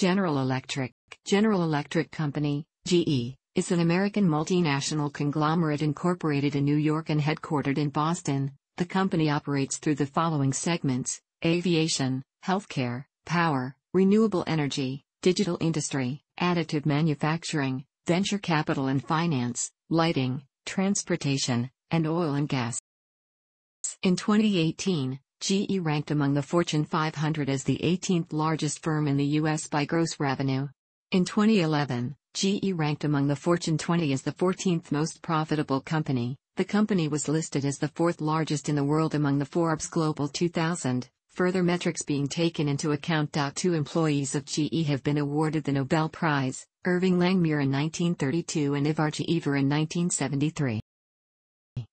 General Electric, General Electric Company, GE, is an American multinational conglomerate incorporated in New York and headquartered in Boston. The company operates through the following segments aviation, healthcare, power, renewable energy, digital industry, additive manufacturing, venture capital and finance, lighting, transportation, and oil and gas. In 2018, GE ranked among the Fortune 500 as the 18th largest firm in the U.S. by gross revenue. In 2011, GE ranked among the Fortune 20 as the 14th most profitable company. The company was listed as the fourth largest in the world among the Forbes Global 2000. Further metrics being taken into account. Two employees of GE have been awarded the Nobel Prize Irving Langmuir in 1932 and Ivar Giaever in 1973.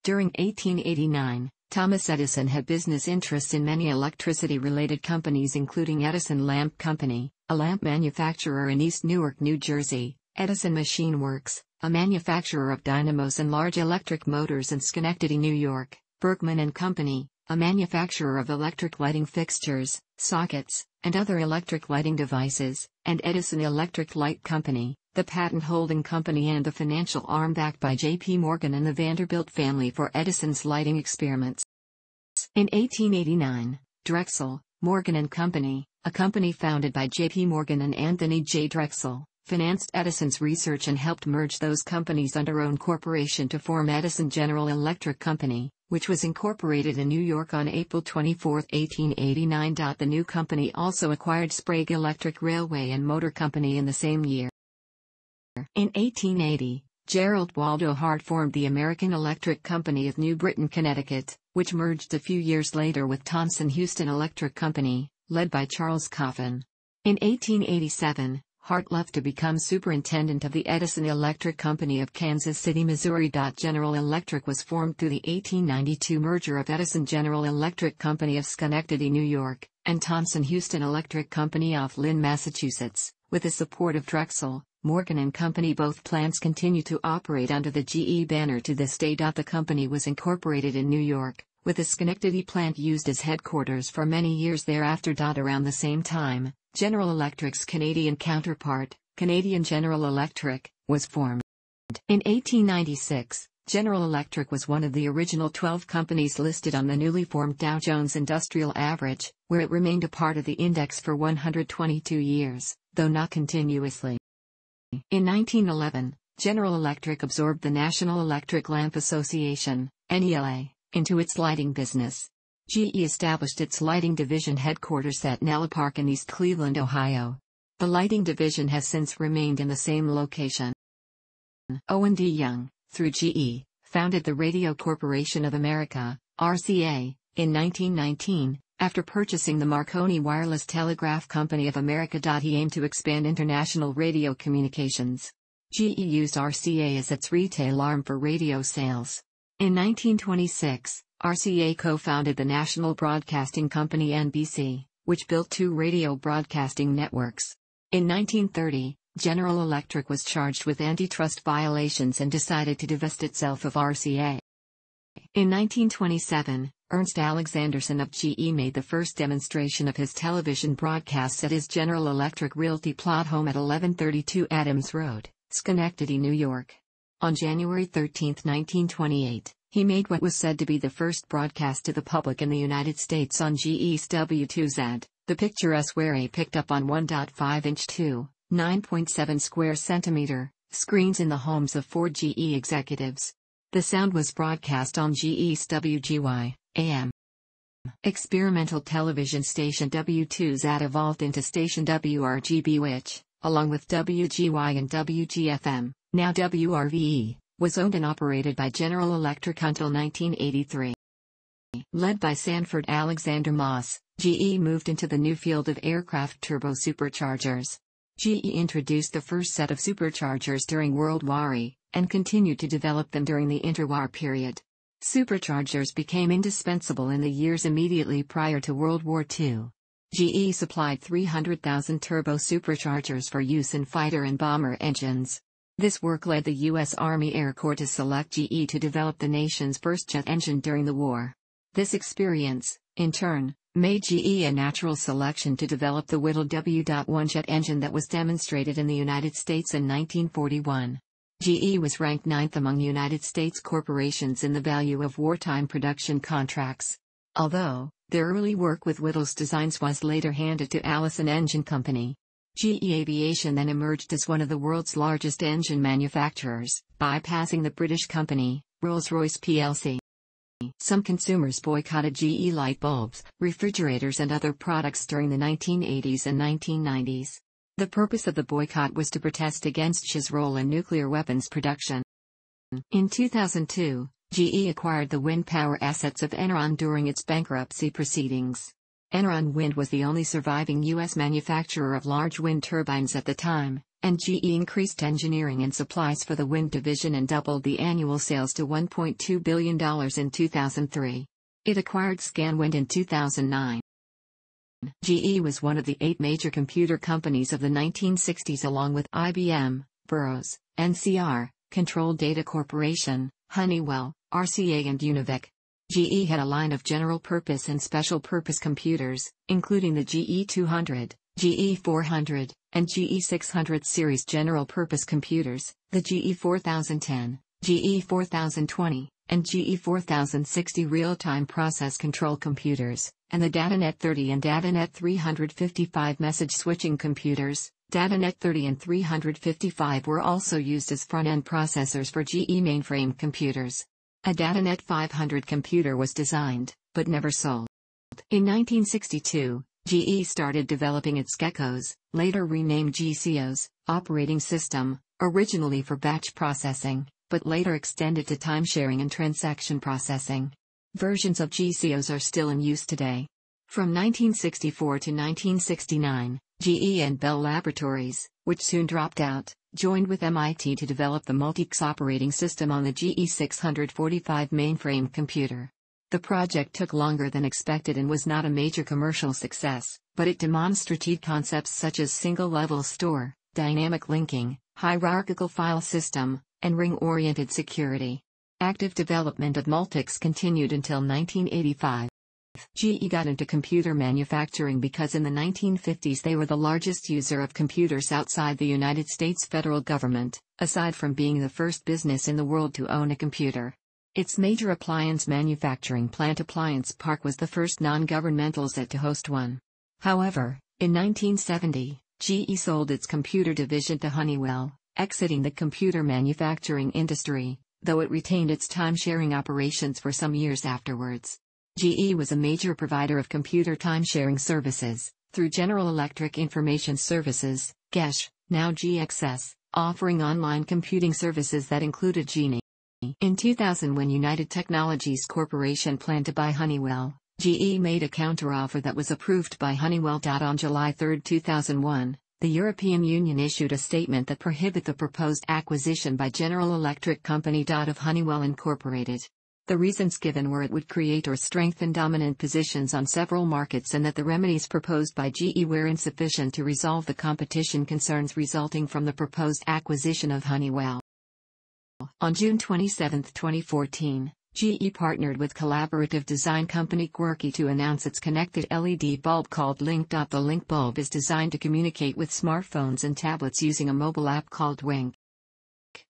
During 1889, Thomas Edison had business interests in many electricity related companies, including Edison Lamp Company, a lamp manufacturer in East Newark, New Jersey, Edison Machine Works, a manufacturer of dynamos and large electric motors in Schenectady, New York, Bergman and Company, a manufacturer of electric lighting fixtures, sockets, and other electric lighting devices, and Edison Electric Light Company, the patent holding company and the financial arm backed by J.P. Morgan and the Vanderbilt family for Edison's lighting experiments. In 1889, Drexel, Morgan and Company, a company founded by J.P. Morgan and Anthony J. Drexel, financed Edison's research and helped merge those companies under own corporation to form Edison General Electric Company, which was incorporated in New York on April 24, 1889. The new company also acquired Sprague Electric Railway and Motor Company in the same year. In 1880, Gerald Waldo Hart formed the American Electric Company of New Britain, Connecticut, which merged a few years later with Thomson Houston Electric Company, led by Charles Coffin. In 1887, Hart left to become superintendent of the Edison Electric Company of Kansas City, Missouri. General Electric was formed through the 1892 merger of Edison General Electric Company of Schenectady, New York, and Thomson Houston Electric Company of Lynn, Massachusetts, with the support of Drexel, Morgan and Company both plants continue to operate under the GE banner to this day. The company was incorporated in New York, with the Schenectady plant used as headquarters for many years thereafter. Around the same time, General Electric's Canadian counterpart, Canadian General Electric, was formed. In 1896, General Electric was one of the original 12 companies listed on the newly formed Dow Jones Industrial Average, where it remained a part of the index for 122 years, though not continuously. In 1911, General Electric absorbed the National Electric Lamp Association, NELA, into its lighting business. GE established its lighting division headquarters at Nela Park in East Cleveland, Ohio. The lighting division has since remained in the same location. Owen D. Young, through GE, founded the Radio Corporation of America, RCA, in 1919, after purchasing the Marconi Wireless Telegraph Company of America. He aimed to expand international radio communications. GE used RCA as its retail arm for radio sales. In 1926, RCA co founded the National Broadcasting Company NBC, which built two radio broadcasting networks. In 1930, General Electric was charged with antitrust violations and decided to divest itself of RCA. In 1927, Ernst Alexanderson of GE made the first demonstration of his television broadcasts at his General Electric Realty plot home at 1132 Adams Road, Schenectady, New York. On January 13, 1928, he made what was said to be the first broadcast to the public in the United States on GE's W2Z, the picturesque Wary picked up on 1.5-inch 2, 9.7 square centimeter, screens in the homes of four GE executives. The sound was broadcast on GE's WGY, AM. Experimental television station W2Z evolved into station WRGB which, along with WGY and WGFM, now WRVE, was owned and operated by General Electric until 1983. Led by Sanford Alexander Moss, GE moved into the new field of aircraft turbo superchargers. GE introduced the first set of superchargers during World War I, and continued to develop them during the interwar period. Superchargers became indispensable in the years immediately prior to World War II. GE supplied 300,000 turbo superchargers for use in fighter and bomber engines. This work led the U.S. Army Air Corps to select GE to develop the nation's first jet engine during the war. This experience, in turn, made GE a natural selection to develop the Whittle W.1 jet engine that was demonstrated in the United States in 1941. GE was ranked ninth among United States corporations in the value of wartime production contracts. Although, their early work with Whittle's designs was later handed to Allison Engine Company. GE Aviation then emerged as one of the world's largest engine manufacturers, bypassing the British company, Rolls-Royce plc. Some consumers boycotted GE light bulbs, refrigerators and other products during the 1980s and 1990s. The purpose of the boycott was to protest against GE's role in nuclear weapons production. In 2002, GE acquired the wind power assets of Enron during its bankruptcy proceedings. Enron Wind was the only surviving U.S. manufacturer of large wind turbines at the time, and GE increased engineering and supplies for the wind division and doubled the annual sales to $1.2 billion in 2003. It acquired Scanwind in 2009. GE was one of the eight major computer companies of the 1960s along with IBM, Burroughs, NCR, Control Data Corporation, Honeywell, RCA and Univac. GE had a line of general-purpose and special-purpose computers, including the GE200, GE400, and GE600 series general-purpose computers, the GE4010, GE4020, and GE4060 real-time process control computers, and the DataNet 30 and DataNet 355 message switching computers. DataNet 30 and 355 were also used as front-end processors for GE mainframe computers. A DataNet 500 computer was designed, but never sold. In 1962, GE started developing its GECOS, later renamed GCOS, operating system, originally for batch processing, but later extended to timesharing and transaction processing. Versions of GCOS are still in use today. From 1964 to 1969, GE and Bell Laboratories, which soon dropped out, joined with MIT to develop the Multics operating system on the GE645 mainframe computer. The project took longer than expected and was not a major commercial success, but it demonstrated concepts such as single-level store, dynamic linking, hierarchical file system, and ring-oriented security. Active development of Multics continued until 1985. GE got into computer manufacturing because in the 1950s they were the largest user of computers outside the United States federal government, aside from being the first business in the world to own a computer. Its major appliance manufacturing plant Appliance Park was the first non-governmental set to host one. However, in 1970, GE sold its computer division to Honeywell, exiting the computer manufacturing industry, though it retained its time-sharing operations for some years afterwards. GE was a major provider of computer time-sharing services, through General Electric Information Services, GEIS, now GXS, offering online computing services that included GEnie. In 2000 when United Technologies Corporation planned to buy Honeywell, GE made a counteroffer that was approved by Honeywell. On July 3, 2001, the European Union issued a statement that prohibit the proposed acquisition by General Electric Company. Of Honeywell Incorporated. The reasons given were it would create or strengthen dominant positions on several markets and that the remedies proposed by GE were insufficient to resolve the competition concerns resulting from the proposed acquisition of Honeywell. On June 27, 2014, GE partnered with collaborative design company Quirky to announce its connected LED bulb called Link. The Link bulb is designed to communicate with smartphones and tablets using a mobile app called Wink.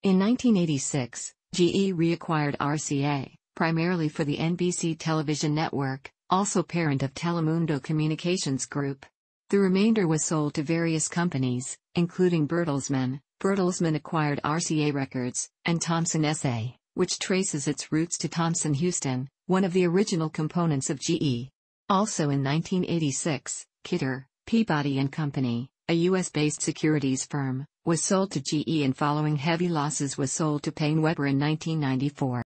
In 1986, GE reacquired RCA, primarily for the NBC television network, also parent of Telemundo Communications Group. The remainder was sold to various companies, including Bertelsmann. Bertelsmann acquired RCA Records, and Thomson SA, which traces its roots to Thomson Houston, one of the original components of GE. Also in 1986, Kidder, Peabody and Company, a US-based securities firm, was sold to GE and following heavy losses was sold to PaineWebber in 1994.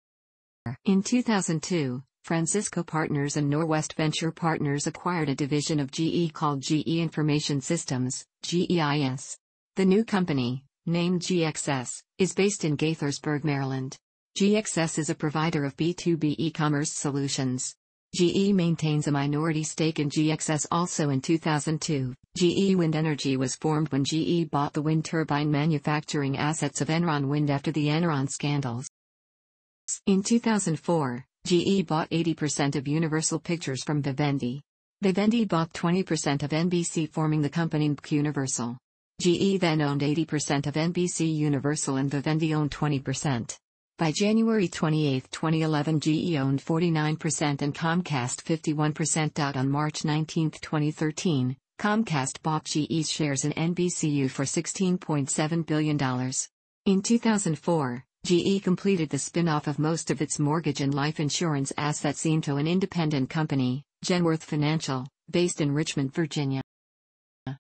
In 2002, Francisco Partners and Norwest Venture Partners acquired a division of GE called GE Information Systems, GEIS. The new company, named GXS, is based in Gaithersburg, Maryland. GXS is a provider of B2B e-commerce solutions. GE maintains a minority stake in GXS also in 2002. GE Wind Energy was formed when GE bought the wind turbine manufacturing assets of Enron Wind after the Enron scandals. In 2004, GE bought 80% of Universal Pictures from Vivendi. Vivendi bought 20% of NBC forming the company NBC Universal. GE then owned 80% of NBC Universal and Vivendi owned 20%. By January 28, 2011 GE owned 49% and Comcast 51%. On March 19, 2013, Comcast bought GE's shares in NBCU for $16.7 billion. In 2004, GE completed the spin-off of most of its mortgage and life insurance assets into an independent company, Genworth Financial, based in Richmond, Virginia.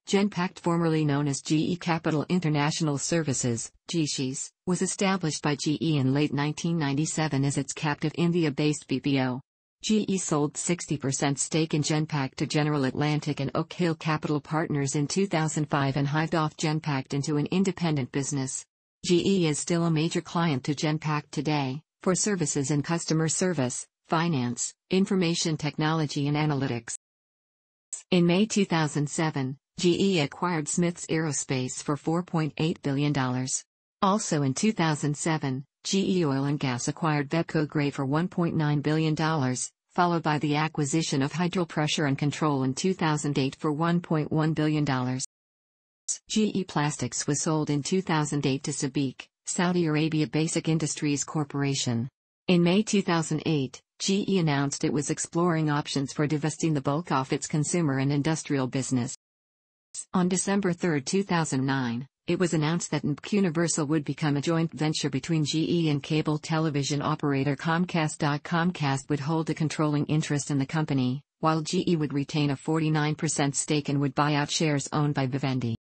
Genpact formerly known as GE Capital International Services, GCS, was established by GE in late 1997 as its captive India-based BPO. GE sold 60% stake in Genpact to General Atlantic and Oak Hill Capital Partners in 2005 and hived off Genpact into an independent business. GE is still a major client to Genpact today, for services in customer service, finance, information technology and analytics. In May 2007, GE acquired Smiths Aerospace for $4.8 billion. Also in 2007, GE Oil and Gas acquired Vetco Gray for $1.9 billion, followed by the acquisition of Hydril Pressure and Control in 2008 for $1.1 billion. GE Plastics was sold in 2008 to SABIC, Saudi Arabia Basic Industries Corporation. In May 2008, GE announced it was exploring options for divesting the bulk of its consumer and industrial business. On December 3, 2009, it was announced that NBC Universal would become a joint venture between GE and cable television operator Comcast. Comcast would hold a controlling interest in the company, while GE would retain a 49% stake and would buy out shares owned by Vivendi.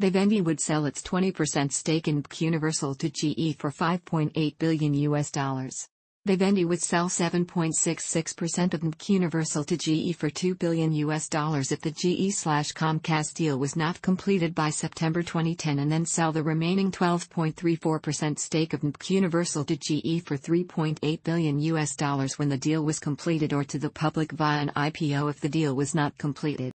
Vivendi would sell its 20% stake in NBC Universal to GE for 5.8 billion US dollars. Vivendi would sell 7.66% of Universal to GE for 2 billion US dollars if the GE/Comcast deal was not completed by September 2010 and then sell the remaining 12.34% stake of Universal to GE for 3.8 billion US dollars when the deal was completed or to the public via an IPO if the deal was not completed.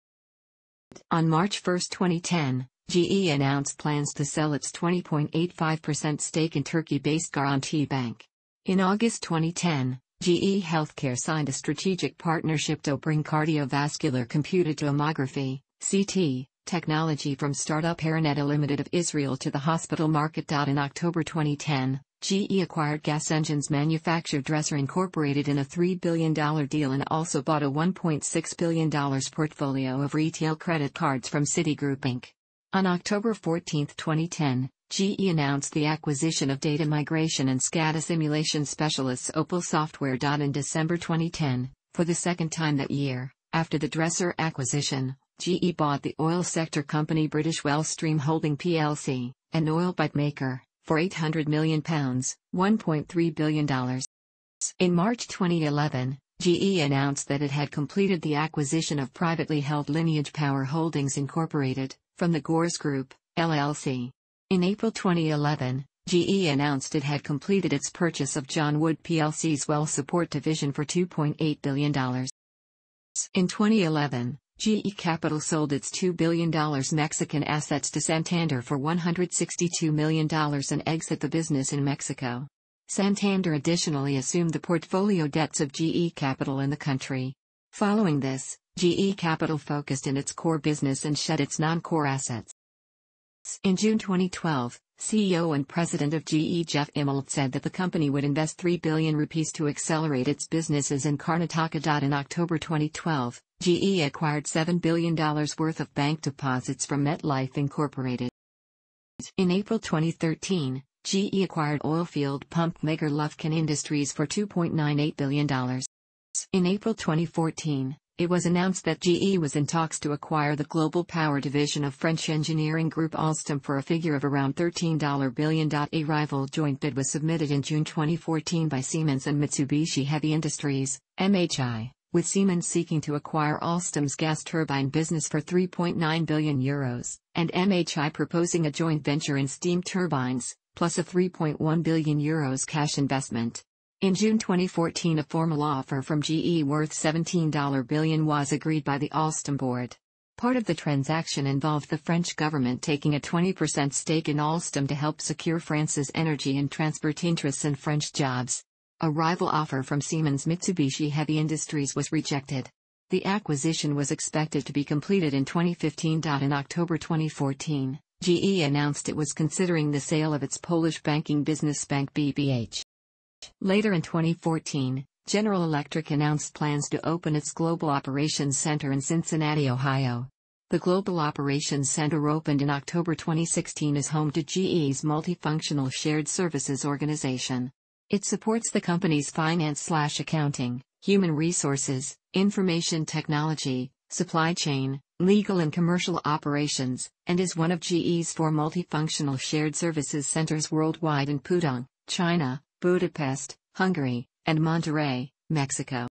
On March 1, 2010, GE announced plans to sell its 20.85% stake in Turkey-based Garanti Bank. In August 2010, GE Healthcare signed a strategic partnership to bring cardiovascular computed tomography (CT) technology from startup Arineta Limited of Israel to the hospital market. In October 2010, GE acquired Gas Engines Manufacture Dresser Incorporated in a $3 billion deal and also bought a $1.6 billion portfolio of retail credit cards from Citigroup Inc. On October 14, 2010, GE announced the acquisition of data migration and SCADA simulation specialists Opal Software. In December 2010, for the second time that year, after the Dresser acquisition, GE bought the oil sector company British Wellstream Holding plc, an oil pipe maker, for £800 million, $1.3 billion. In March 2011, GE announced that it had completed the acquisition of privately held Lineage Power Holdings Incorporated, from the Gores Group, LLC. In April 2011, GE announced it had completed its purchase of John Wood plc's well support division for $2.8 billion. In 2011, GE Capital sold its $2 billion Mexican assets to Santander for $162 million and exit the business in Mexico. Santander additionally assumed the portfolio debts of GE Capital in the country. Following this, GE Capital focused in its core business and shed its non-core assets. In June 2012, CEO and president of GE Jeff Immelt said that the company would invest 3 billion rupees to accelerate its businesses in Karnataka. In October 2012, GE acquired $7 billion worth of bank deposits from MetLife Incorporated. In April 2013, GE acquired oilfield pump maker Lufkin Industries for $2.98 billion. In April 2014, it was announced that GE was in talks to acquire the global power division of French engineering group Alstom for a figure of around 13 billion. A rival joint bid was submitted in June 2014 by Siemens and Mitsubishi Heavy Industries, MHI, with Siemens seeking to acquire Alstom's gas turbine business for 3.9 billion euros, and MHI proposing a joint venture in steam turbines, plus a 3.1 billion euros cash investment. In June 2014 a formal offer from GE worth $17 billion was agreed by the Alstom board. Part of the transaction involved the French government taking a 20% stake in Alstom to help secure France's energy and transport interests and French jobs. A rival offer from Siemens Mitsubishi Heavy Industries was rejected. The acquisition was expected to be completed in 2015. In October 2014, GE announced it was considering the sale of its Polish banking business Bank BPH. Later in 2014, General Electric announced plans to open its Global Operations Center in Cincinnati, Ohio. The Global Operations Center opened in October 2016 is home to GE's multifunctional shared services organization. It supports the company's finance/accounting, human resources, information technology, supply chain, legal and commercial operations, and is one of GE's four multifunctional shared services centers worldwide in Pudong, China, Budapest, Hungary, and Monterrey, Mexico.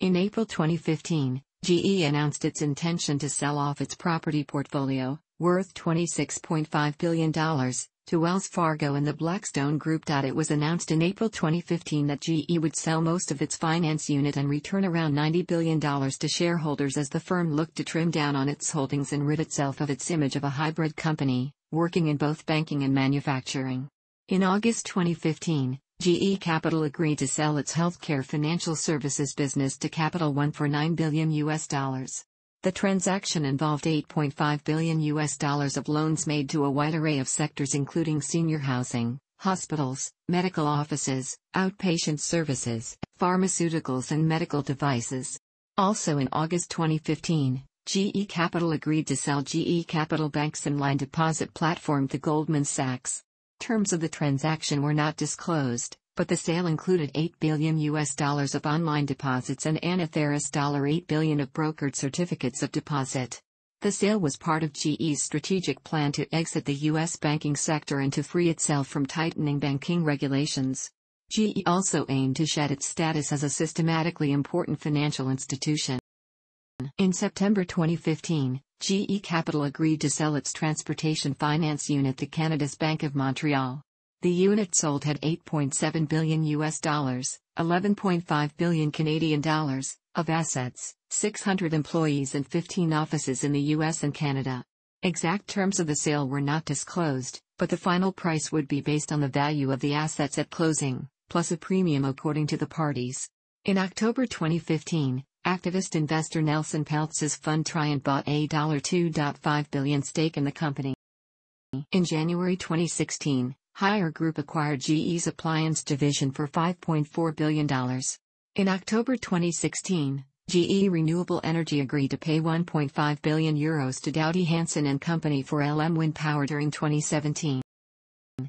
In April 2015, GE announced its intention to sell off its property portfolio, worth $26.5 billion, to Wells Fargo and the Blackstone Group. It was announced in April 2015 that GE would sell most of its finance unit and return around $90 billion to shareholders as the firm looked to trim down on its holdings and rid itself of its image of a hybrid company, working in both banking and manufacturing. In August 2015, GE Capital agreed to sell its healthcare financial services business to Capital One for 9 billion US dollars. The transaction involved 8.5 billion US dollars of loans made to a wide array of sectors including senior housing, hospitals, medical offices, outpatient services, pharmaceuticals and medical devices. Also in August 2015, GE Capital agreed to sell GE Capital Bank's online deposit platform to Goldman Sachs. Terms of the transaction were not disclosed, but the sale included 8 billion US dollars of online deposits and Anatheris $8 billion of brokered certificates of deposit. The sale was part of GE's strategic plan to exit the US banking sector and to free itself from tightening banking regulations. GE also aimed to shed its status as a systematically important financial institution. In September 2015, GE Capital agreed to sell its transportation finance unit to Canada's Bank of Montreal. The unit sold had 8.7 billion US dollars, 11.5 billion Canadian dollars of assets, 600 employees and 15 offices in the US and Canada. Exact terms of the sale were not disclosed, but the final price would be based on the value of the assets at closing, plus a premium according to the parties. In October 2015, Activist investor Nelson Peltz's fund Trian bought a $2.5 billion stake in the company. In January 2016, Haier Group acquired GE's appliance division for $5.4 billion. In October 2016, GE Renewable Energy agreed to pay 1.5 billion euros to Doughty Hanson and Company for LM Wind Power during 2017.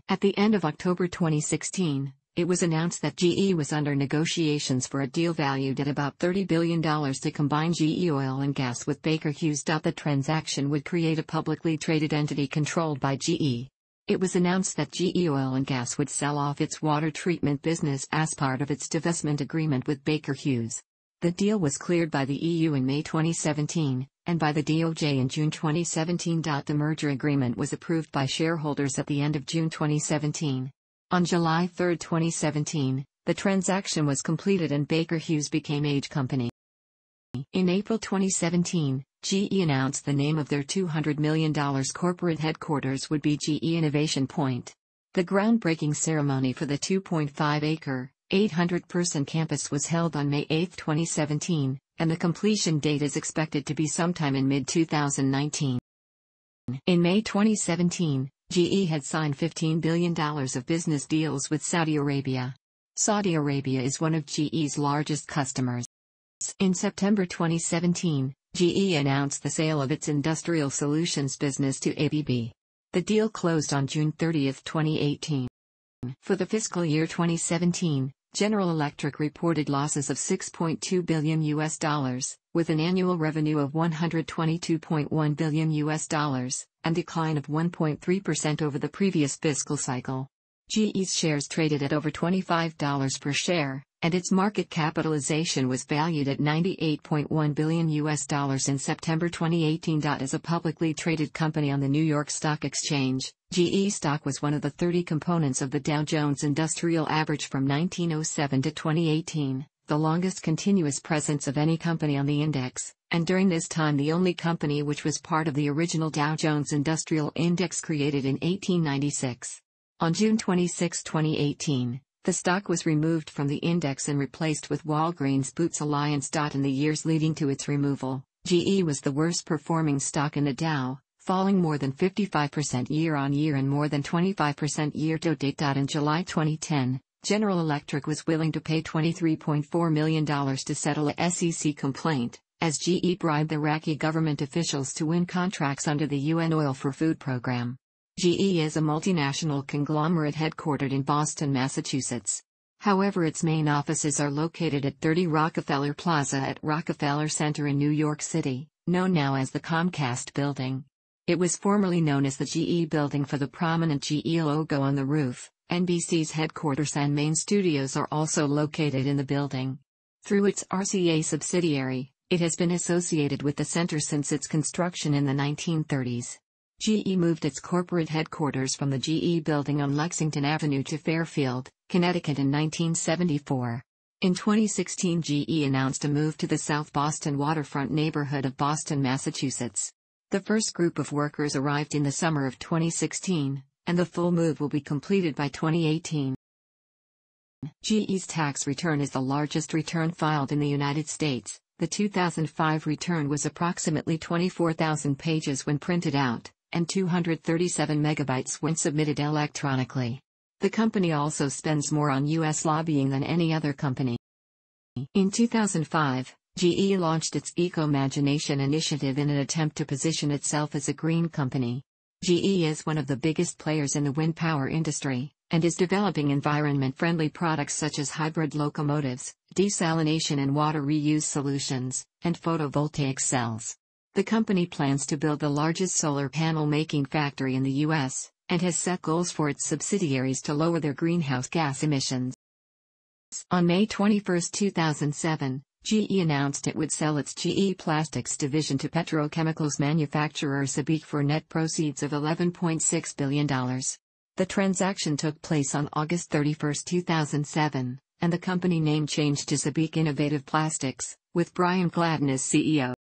At the end of October 2016, it was announced that GE was under negotiations for a deal valued at about $30 billion to combine GE Oil and Gas with Baker Hughes. The transaction would create a publicly traded entity controlled by GE. It was announced that GE Oil and Gas would sell off its water treatment business as part of its divestment agreement with Baker Hughes. The deal was cleared by the EU in May 2017, and by the DOJ in June 2017. The merger agreement was approved by shareholders at the end of June 2017. On July 3, 2017, the transaction was completed and Baker Hughes became Age Company. In April 2017, GE announced the name of their $200 million corporate headquarters would be GE Innovation Point. The groundbreaking ceremony for the 2.5 acre, 800 person campus was held on May 8, 2017, and the completion date is expected to be sometime in mid 2019. In May 2017, GE had signed $15 billion of business deals with Saudi Arabia. Saudi Arabia is one of GE's largest customers. In September 2017, GE announced the sale of its industrial solutions business to ABB. The deal closed on June 30, 2018. For the fiscal year 2017, General Electric reported losses of 6.2 billion US dollars, with an annual revenue of 122.1 billion US dollars, and decline of 1.3% over the previous fiscal cycle. GE's shares traded at over $25 per share, and its market capitalization was valued at 98.1 billion US dollars in September 2018. As a publicly traded company on the New York Stock Exchange, GE stock was one of the 30 components of the Dow Jones Industrial Average from 1907 to 2018 the longest continuous presence of any company on the index, and during this time the only company which was part of the original Dow Jones Industrial Index created in 1896. On June 26, 2018, The stock was removed from the index and replaced with Walgreens Boots Alliance. In the years leading to its removal, GE was the worst performing stock in the Dow, falling more than 55% year on year and more than 25% year to date. In July 2010, General Electric was willing to pay $23.4 million to settle a SEC complaint, as GE bribed Iraqi government officials to win contracts under the UN Oil for Food program. GE is a multinational conglomerate headquartered in Boston, Massachusetts. However, its main offices are located at 30 Rockefeller Plaza at Rockefeller Center in New York City, known now as the Comcast Building. It was formerly known as the GE Building for the prominent GE logo on the roof. NBC's headquarters and main studios are also located in the building. Through its RCA subsidiary, it has been associated with the center since its construction in the 1930s. GE moved its corporate headquarters from the GE building on Lexington Avenue to Fairfield, Connecticut in 1974. In 2016, GE announced a move to the South Boston waterfront neighborhood of Boston, Massachusetts. The first group of workers arrived in the summer of 2016, and the full move will be completed by 2018. GE's tax return is the largest return filed in the United States. The 2005 return was approximately 24,000 pages when printed out and 237 megabytes when submitted electronically. The company also spends more on U.S. lobbying than any other company. In 2005, GE launched its Ecomagination initiative in an attempt to position itself as a green company. GE is one of the biggest players in the wind power industry, and is developing environment-friendly products such as hybrid locomotives, desalination and water reuse solutions, and photovoltaic cells. The company plans to build the largest solar panel making factory in the U.S., and has set goals for its subsidiaries to lower their greenhouse gas emissions. On May 21, 2007, GE announced it would sell its GE Plastics division to petrochemicals manufacturer SABIC for net proceeds of $11.6 billion. The transaction took place on August 31, 2007, and the company name changed to SABIC Innovative Plastics, with Brian Gladden as CEO.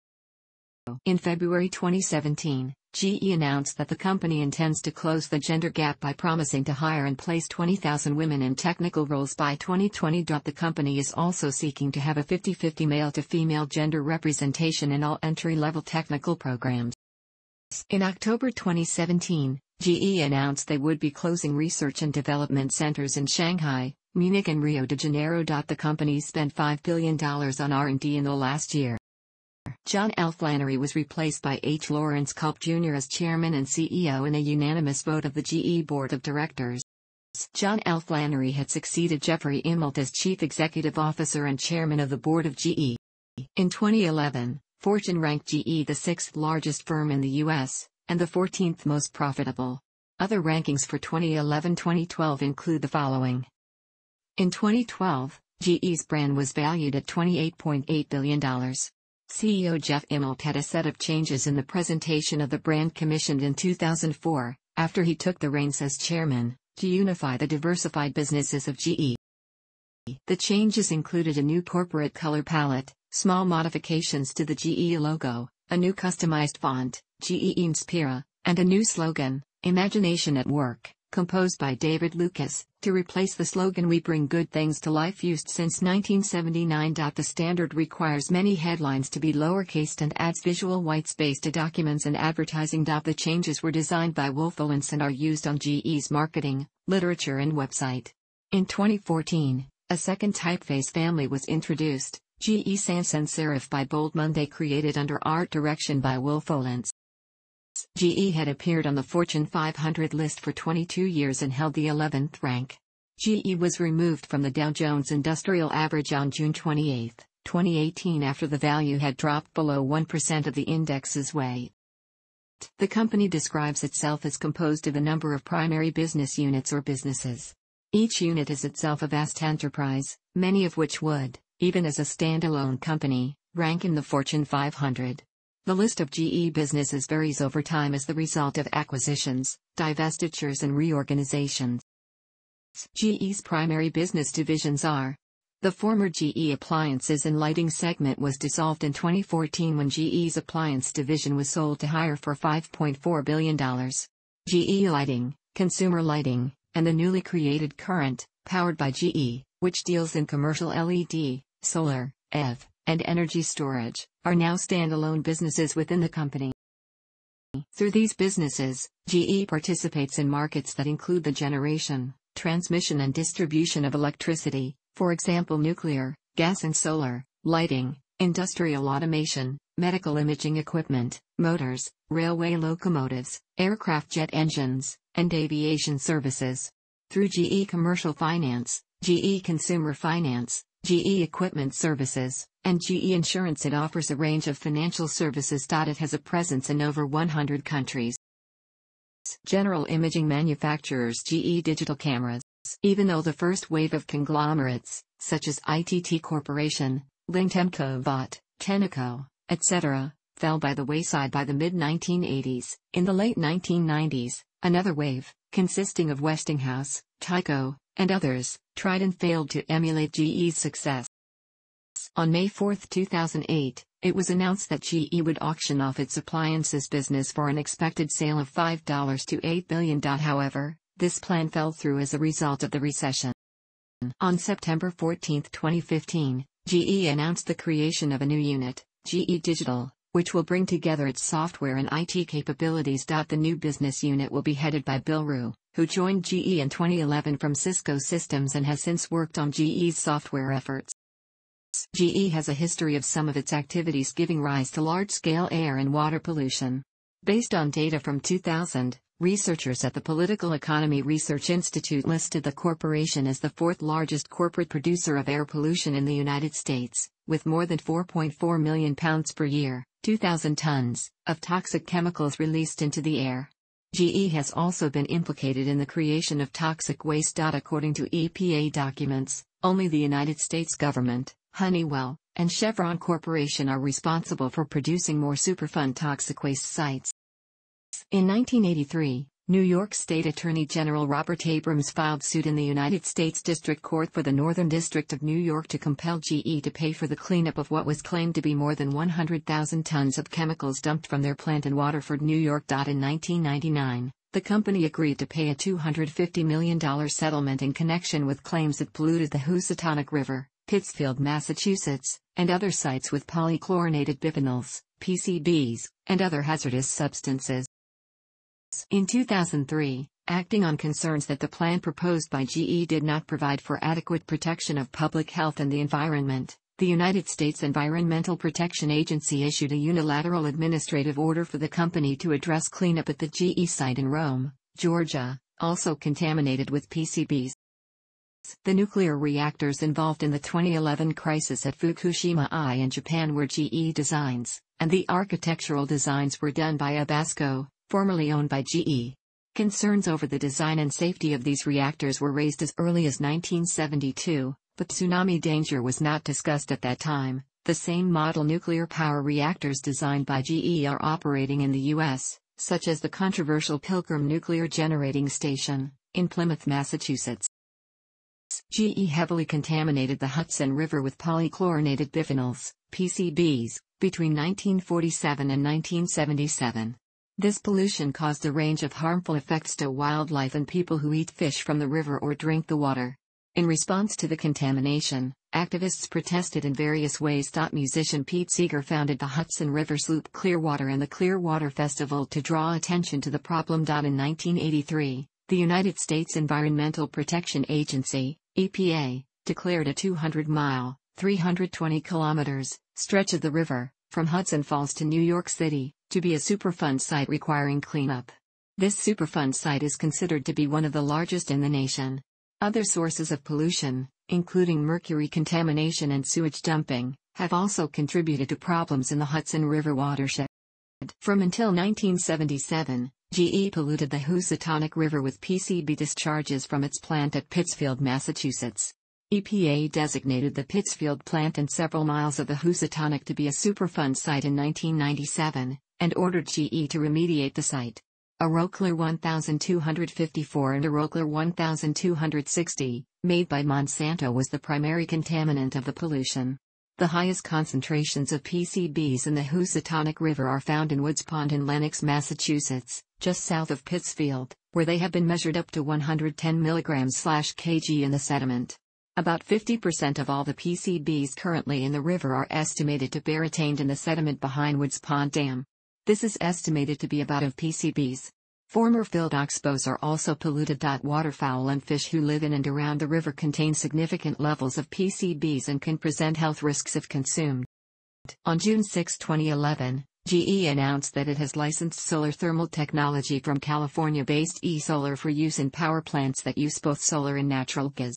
In February 2017, GE announced that the company intends to close the gender gap by promising to hire and place 20,000 women in technical roles by 2020. The company is also seeking to have a 50 50 male to female gender representation in all entry level technical programs. In October 2017, GE announced they would be closing research and development centers in Shanghai, Munich and Rio de Janeiro. The company spent $5 billion on R&D in the last year. John L. Flannery was replaced by H. Lawrence Culp Jr. as chairman and CEO in a unanimous vote of the GE Board of Directors. John L. Flannery had succeeded Jeffrey Immelt as chief executive officer and chairman of the board of GE. In 2011, Fortune ranked GE the sixth largest firm in the U.S., and the 14th most profitable. Other rankings for 2011 2012 include the following. In 2012, GE's brand was valued at $28.8 billion. CEO Jeff Immelt had a set of changes in the presentation of the brand commissioned in 2004, after he took the reins as chairman, to unify the diversified businesses of GE. The changes included a new corporate color palette, small modifications to the GE logo, a new customized font, GE Inspira, and a new slogan, Imagination at Work composed by David Lucas, to replace the slogan We Bring Good Things to Life used since 1979. The standard requires many headlines to be lowercased and adds visual white space to documents and advertising. The changes were designed by Wolff Olins and are used on GE's marketing, literature, and website. In 2014, a second typeface family was introduced, GE Sans Serif by Bold Monday created under art direction by Wolff Olins. GE had appeared on the Fortune 500 list for 22 years and held the 11th rank. GE was removed from the Dow Jones Industrial Average on June 28, 2018 after the value had dropped below 1% of the index's weight. The company describes itself as composed of a number of primary business units or businesses. Each unit is itself a vast enterprise, many of which would, even as a standalone company, rank in the Fortune 500. The list of GE businesses varies over time as the result of acquisitions, divestitures, and reorganizations. GE's primary business divisions are the former GE Appliances and Lighting segment was dissolved in 2014 when GE's Appliance division was sold to Haier for $5.4 billion. GE Lighting, Consumer Lighting, and the newly created Current, powered by GE, which deals in commercial LED, solar, EV, and energy storage, are now standalone businesses within the company. Through these businesses, GE participates in markets that include the generation, transmission and distribution of electricity, for example nuclear, gas and solar, lighting, industrial automation, medical imaging equipment, motors, railway locomotives, aircraft jet engines, and aviation services. Through GE Commercial Finance, GE Consumer Finance, GE Equipment Services, and GE Insurance it offers a range of financial services. It has a presence in over 100 countries. General imaging manufacturers GE Digital Cameras. Even though the first wave of conglomerates, such as ITT Corporation, Ling-Temco-Vought, Tenneco, etc., fell by the wayside by the mid-1980s, in the late 1990s, another wave, consisting of Westinghouse, Tyco, and others, tried and failed to emulate GE's success. On May 4, 2008, it was announced that GE would auction off its appliances business for an expected sale of $5 to 8 billion. However, this plan fell through as a result of the recession. On September 14, 2015, GE announced the creation of a new unit, GE Digital, which will bring together its software and IT capabilities. The new business unit will be headed by Bill Ruh, who joined GE in 2011 from Cisco Systems and has since worked on GE's software efforts. GE has a history of some of its activities giving rise to large-scale air and water pollution. Based on data from 2000, researchers at the Political Economy Research Institute listed the corporation as the fourth largest corporate producer of air pollution in the United States, with more than 4.4 million pounds per year, 2,000 tons, of toxic chemicals released into the air. GE has also been implicated in the creation of toxic waste. According to EPA documents, only the United States government, Honeywell, and Chevron Corporation are responsible for producing more Superfund toxic waste sites. In 1983, New York State Attorney General Robert Abrams filed suit in the United States District Court for the Northern District of New York to compel GE to pay for the cleanup of what was claimed to be more than 100,000 tons of chemicals dumped from their plant in Waterford, New York. In 1999, the company agreed to pay a $250 million settlement in connection with claims it polluted the Housatonic River. Pittsfield, Massachusetts, and other sites with polychlorinated biphenyls, PCBs, and other hazardous substances. In 2003, acting on concerns that the plan proposed by GE did not provide for adequate protection of public health and the environment, the United States Environmental Protection Agency issued a unilateral administrative order for the company to address cleanup at the GE site in Rome, Georgia, also contaminated with PCBs. The nuclear reactors involved in the 2011 crisis at Fukushima I in Japan were GE designs, and the architectural designs were done by Ebasco, formerly owned by GE. Concerns over the design and safety of these reactors were raised as early as 1972, but tsunami danger was not discussed at that time. The same model nuclear power reactors designed by GE are operating in the U.S., such as the controversial Pilgrim Nuclear Generating Station, in Plymouth, Massachusetts. GE heavily contaminated the Hudson River with polychlorinated biphenyls, PCBs, between 1947 and 1977. This pollution caused a range of harmful effects to wildlife and people who eat fish from the river or drink the water. In response to the contamination, activists protested in various ways. Musician Pete Seeger founded the Hudson River Sloop Clearwater and the Clearwater Festival to draw attention to the problem. In 1983, the United States Environmental Protection Agency, EPA, declared a 200-mile, 320 kilometers, stretch of the river, from Hudson Falls to New York City, to be a Superfund site requiring cleanup. This Superfund site is considered to be one of the largest in the nation. Other sources of pollution, including mercury contamination and sewage dumping, have also contributed to problems in the Hudson River watershed. From until 1977, GE polluted the Housatonic River with PCB discharges from its plant at Pittsfield, Massachusetts. EPA designated the Pittsfield plant and several miles of the Housatonic to be a Superfund site in 1997, and ordered GE to remediate the site. Aroclor 1254 and Aroclor 1260, made by Monsanto was the primary contaminant of the pollution. The highest concentrations of PCBs in the Housatonic River are found in Woods Pond in Lenox, Massachusetts, just south of Pittsfield, where they have been measured up to 110 mg/kg in the sediment. About 50% of all the PCBs currently in the river are estimated to be retained in the sediment behind Woods Pond Dam. This is estimated to be about of PCBs. Former filled oxbows are also polluted. Waterfowl and fish who live in and around the river contain significant levels of PCBs and can present health risks if consumed. On June 6, 2011, GE announced that it has licensed solar thermal technology from California-based eSolar for use in power plants that use both solar and natural gas.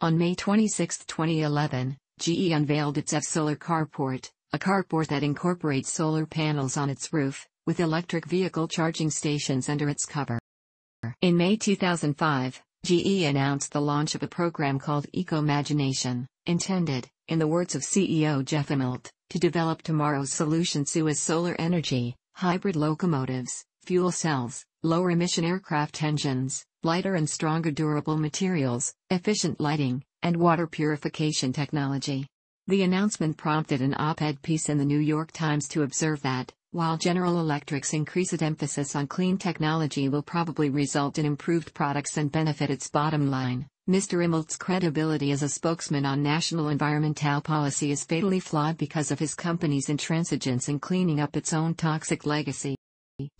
On May 26, 2011, GE unveiled its F-Solar Carport, a carport that incorporates solar panels on its roof, with electric vehicle charging stations under its cover. In May 2005, GE announced the launch of a program called EcoMagination, intended, in the words of CEO Jeff Immelt, to develop tomorrow's solutions to as solar energy, hybrid locomotives, fuel cells, lower emission aircraft engines, lighter and stronger durable materials, efficient lighting, and water purification technology. The announcement prompted an op ed piece in the New York Times to observe that, while General Electric's increased emphasis on clean technology will probably result in improved products and benefit its bottom line, Mr. Immelt's credibility as a spokesman on national environmental policy is fatally flawed because of his company's intransigence in cleaning up its own toxic legacy.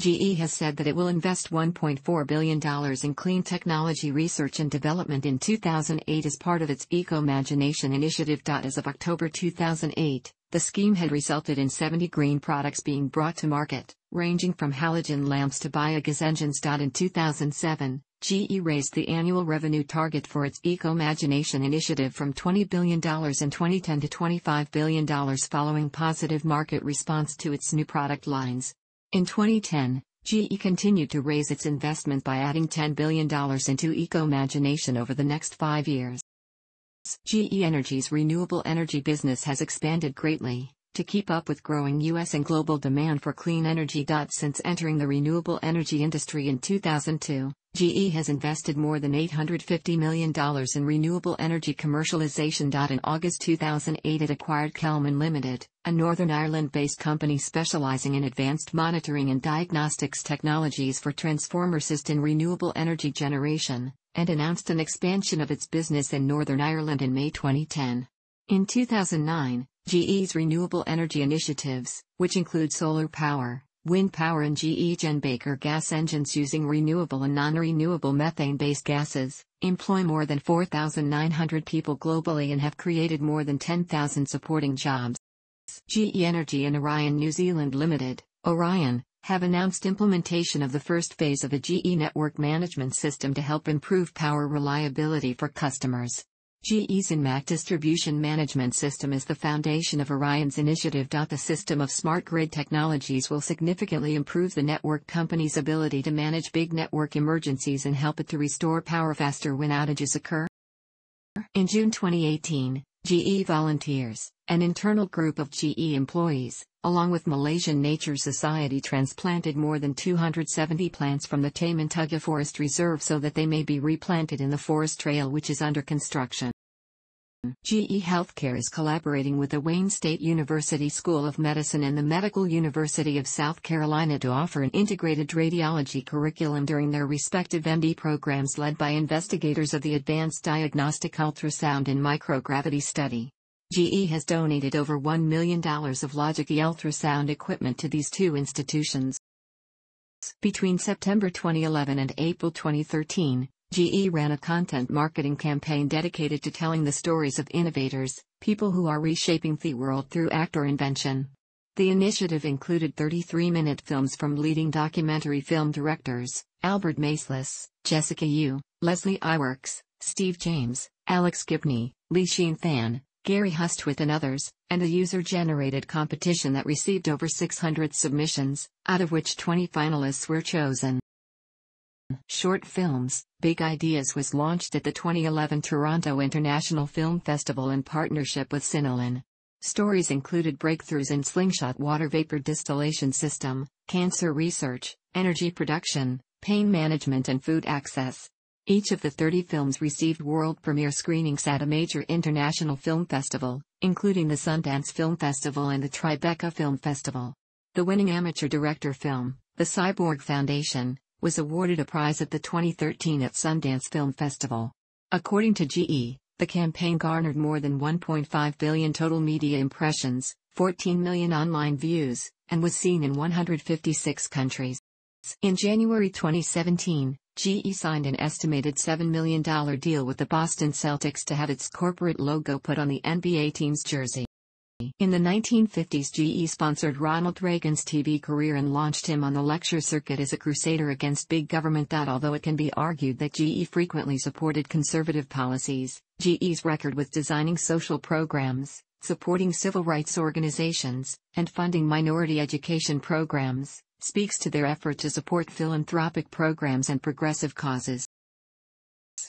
GE has said that it will invest $1.4 billion in clean technology research and development in 2008 as part of its EcoMagination initiative. As of October 2008, the scheme had resulted in 70 green products being brought to market, ranging from halogen lamps to biogas engines. In 2007, GE raised the annual revenue target for its EcoMagination initiative from $20 billion in 2010 to $25 billion following positive market response to its new product lines. In 2010, GE continued to raise its investment by adding $10 billion into EcoMagination over the next five years. GE Energy's renewable energy business has expanded greatly to keep up with growing U.S. and global demand for clean energy. Since entering the renewable energy industry in 2002, GE has invested more than $850 million in renewable energy commercialization. In August 2008, it acquired Kelman Limited, a Northern Ireland based company specializing in advanced monitoring and diagnostics technologies for transformer system renewable energy generation, and announced an expansion of its business in Northern Ireland in May 2010. In 2009, GE's renewable energy initiatives, which include solar power, wind power and GE Jenbacher gas engines using renewable and non-renewable methane-based gases, employ more than 4,900 people globally and have created more than 10,000 supporting jobs. GE Energy and Orion New Zealand Limited, Orion, have announced implementation of the first phase of a GE network management system to help improve power reliability for customers. GE's Enmac distribution management system is the foundation of Orion's initiative. The system of smart grid technologies will significantly improve the network company's ability to manage big network emergencies and help it to restore power faster when outages occur. In June 2018, GE Volunteers, an internal group of GE employees, along with Malaysian Nature Society transplanted more than 270 plants from the Taman Forest Reserve so that they may be replanted in the forest trail which is under construction. GE Healthcare is collaborating with the Wayne State University School of Medicine and the Medical University of South Carolina to offer an integrated radiology curriculum during their respective MD programs led by investigators of the Advanced Diagnostic Ultrasound and Microgravity Study. GE has donated over $1 million of LOGIQ E ultrasound equipment to these two institutions. Between September 2011 and April 2013, GE ran a content marketing campaign dedicated to telling the stories of innovators, people who are reshaping the world through act or invention. The initiative included 33 minute films from leading documentary film directors Albert Maysles, Jessica Yu, Leslie Iwerks, Steve James, Alex Gibney, Lixin Fan, Gary Hustwit, and others, and a user generated competition that received over 600 submissions, out of which 20 finalists were chosen. Short Films, Big Ideas was launched at the 2011 Toronto International Film Festival in partnership with Cinelan. Stories included breakthroughs in slingshot water vapor distillation system, cancer research, energy production, pain management and food access. Each of the 30 films received world premiere screenings at a major international film festival, including the Sundance Film Festival and the Tribeca Film Festival. The winning amateur director film, the Cyborg Foundation, was awarded a prize at the 2013 at Sundance Film Festival. According to GE, the campaign garnered more than 1.5 billion total media impressions, 14 million online views, and was seen in 156 countries. In January 2017, GE signed an estimated $7 million deal with the Boston Celtics to have its corporate logo put on the NBA team's jersey. In the 1950s GE sponsored Ronald Reagan's TV career and launched him on the lecture circuit as a crusader against big government that although it can be argued that GE frequently supported conservative policies, GE's record with designing social programs, supporting civil rights organizations, and funding minority education programs, speaks to their effort to support philanthropic programs and progressive causes.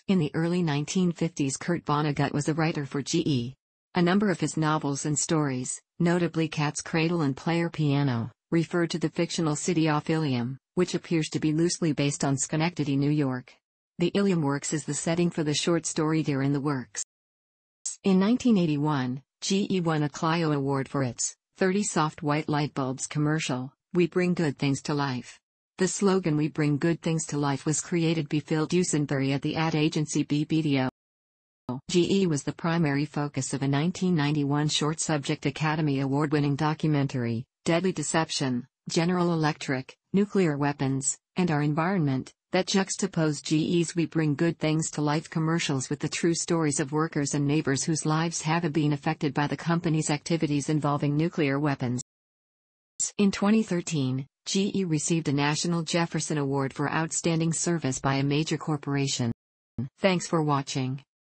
In the early 1950s Kurt Vonnegut was a writer for GE. A number of his novels and stories, notably Cat's Cradle and Player Piano, refer to the fictional city of Ilium, which appears to be loosely based on Schenectady, New York. The Ilium Works is the setting for the short story Deer in the Works. In 1981, GE won a Clio Award for its 30 soft white light bulbs commercial, We Bring Good Things to Life. The slogan We Bring Good Things to Life was created by Phil Dusenberry at the ad agency BBDO. GE was the primary focus of a 1991 short subject Academy Award winning documentary, Deadly Deception, General Electric, Nuclear Weapons, and Our Environment, that juxtaposed GE's We Bring Good Things to Life commercials with the true stories of workers and neighbors whose lives have been affected by the company's activities involving nuclear weapons. In 2013, GE received a National Jefferson Award for Outstanding Service by a major corporation. Thanks for watching.